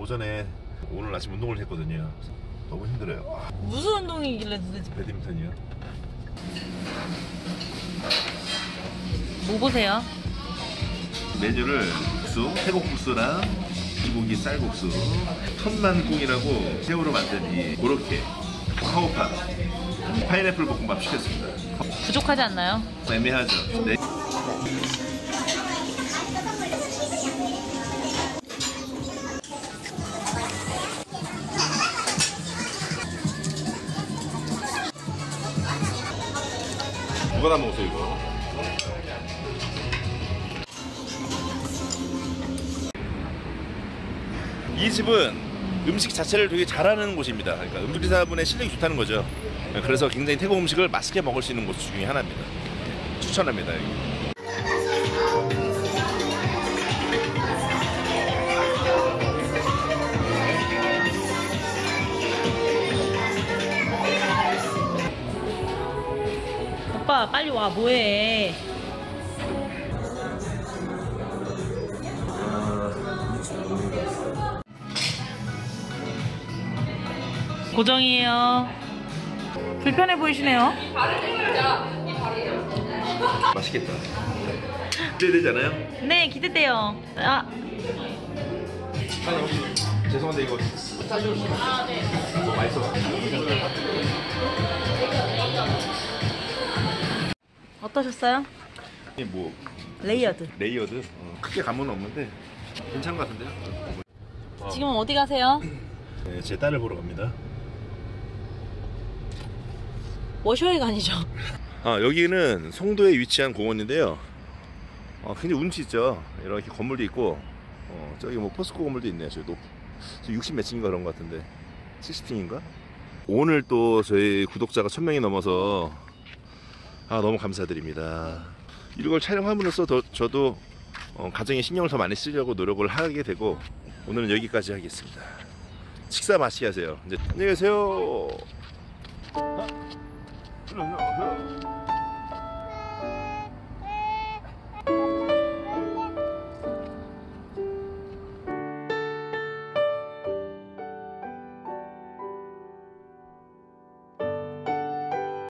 오전에 오늘 아침 운동을 했거든요. 너무 힘들어요. 아, 무슨 운동이길래 도대체 배드민턴이요. 뭐 보세요? 메뉴를 국수, 태국국수랑 이고기 쌀국수, 천만꿍이라고 새우로 만든 이 그렇게 카오판, 파인애플 볶음밥 시켰습니다. 부족하지 않나요? 애매하죠. 네. 누가 다 먹었어 이거? 이 집은 음식 자체를 되게 잘하는 곳입니다. 그러니까 음식사분의 실력이 좋다는 거죠. 그래서 굉장히 태국 음식을 맛있게 먹을 수 있는 곳 중에 하나입니다. 추천합니다. 여기. 빨리 와 뭐해? 고정이에요. 불편해 보이시네요. 맛있겠다. 기대되잖아요? 네 기대돼요. 아 아니 죄송한데 이거 아, 네. 어떠셨어요? 이게 뭐 레이어드. 레이어드 어, 크게 감은 없는데 괜찮은 것 같은데요? 지금 어디 가세요? 네, 제 딸을 보러 갑니다. 워셔웨이가 죠 아, 여기는 송도에 위치한 공원인데요. 어, 굉장히 운치 있죠. 이렇게 건물도 있고, 어, 저기 뭐 포스코 건물도 있네요. 저기 높, 60몇 층인가 그런 것 같은데. 70층인가? 오늘 또 저희 구독자가 1000명이 넘어서, 아, 너무 감사드립니다. 이걸 촬영함으로써 더, 저도 어, 가정에 신경을 더 많이 쓰려고 노력을 하게 되고, 오늘은 여기까지 하겠습니다. 식사 맛있게 하세요. 이제, 안녕히 계세요. 아.